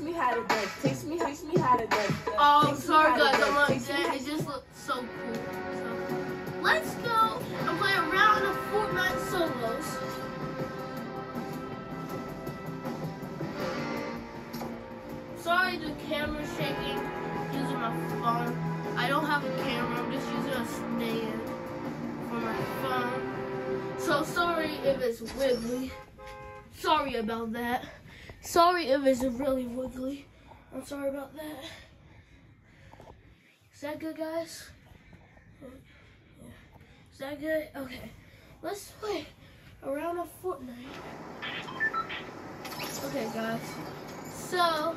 Me how to dance. Teach me, teach me how to dance. Oh, Teach sorry guys, I'm on that. It just looks so cool. So, let's go and play a round of Fortnite solos. Sorry the camera's shaking using my phone. I don't have a camera, I'm just using a stand for my phone. So sorry if it's wiggly. Sorry about that. Sorry if it's really wiggly. I'm sorry about that. Is that good, guys? Is that good? Okay. Let's play around a round of Fortnite. Okay, guys. So,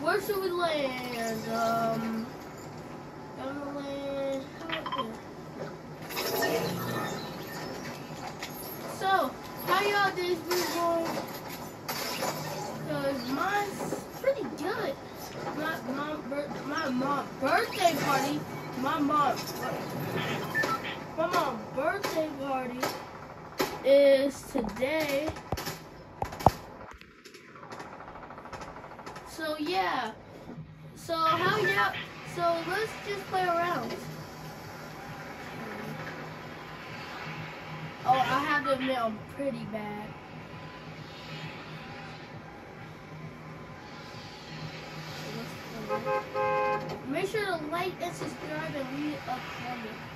where should we land? Um, I'm gonna land. So, how y'all days been going? Cause mine's pretty good. My mom, my mom birthday party. My mom, my mom birthday party is today. So yeah. So how y'all? So let's just play around. Oh, I have to admit I'm pretty bad. Make sure to like and subscribe and leave a comment.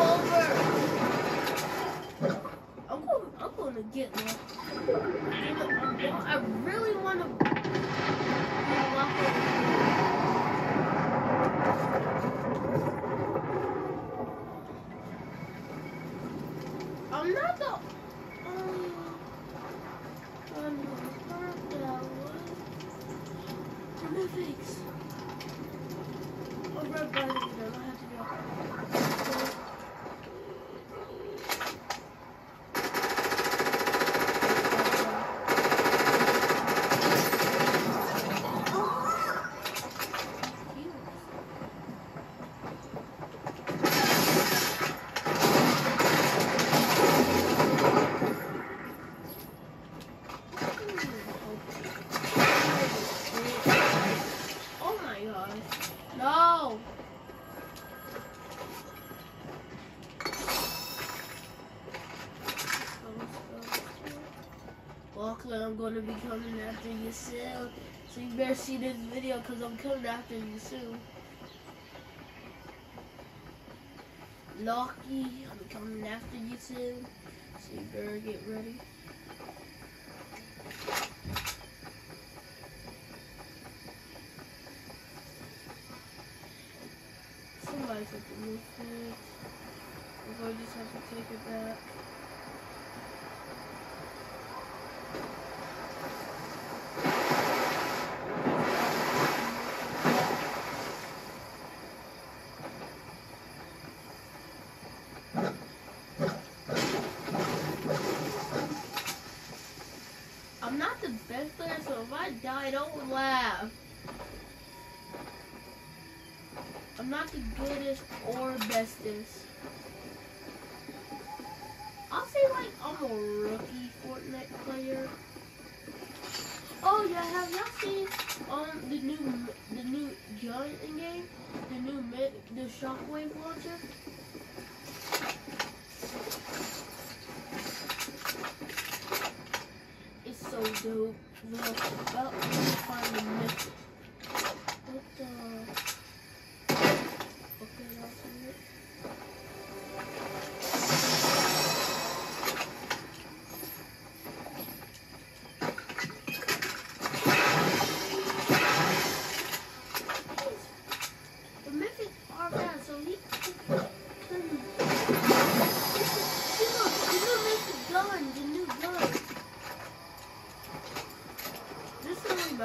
Over. I'm going, I'm going to get one. I really want to. I'm not the. Um, I'm not that one. I'm a fix. Oh, red button again. I have to go. Oh my god. No! Well, Claire, I'm going to be coming after you soon. So you better see this video because I'm coming after you soon. Lucky, I'm coming after you soon. So you better get ready. Somebody's at the move it. Or I just have to take it back. I'm not the best player, so if I don't laugh. I'm not the goodest or bestest. I'll say like I'm a rookie Fortnite player. Oh yeah, have y'all seen um the new the new gun in game? The new the shockwave launcher? It's so dope. Well, well, find the myth. What the?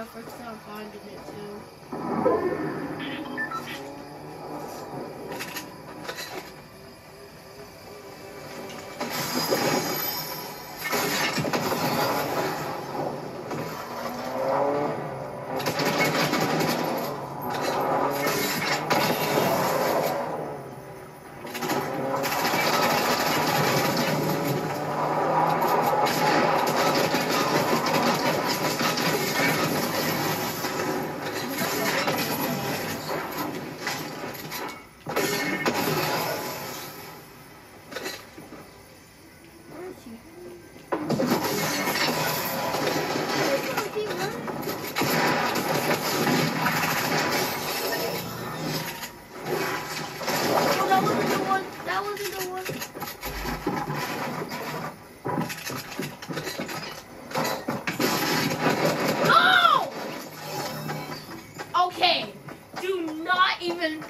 First time finding it too.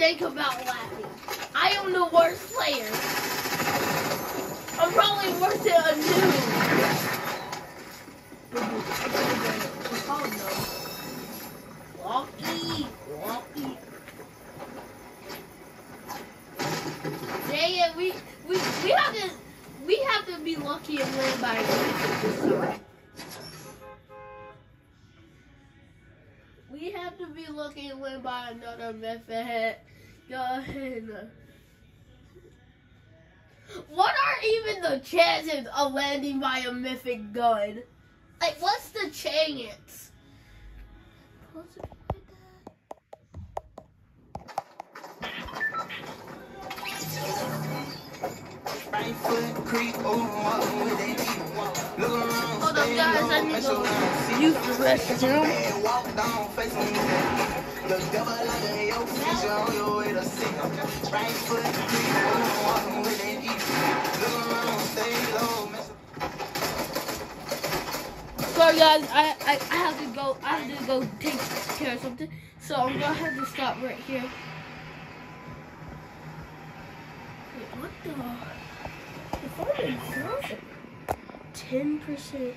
Think about laughing. I am the worst player. I'm probably worse than a noob. No. Walkie, walkie. Dang it, we, we, we have to, we have to be lucky and win by this. We have to be lucky and win by another method. What are even the chances of landing by a mythic gun? Like, what's the chance? Right foot creep over, walking with that deep. Look around, Hold up, guys. I need to use the restroom. Walk down, face me. The devil like a yo, future on your way to sin. Right foot creep over, walking with that deep. Look around, stay low, mess Sorry guys, I, I, I have to go I have to go take care of something. So I'm gonna have to stop right here. What the? The phone is Ten percent.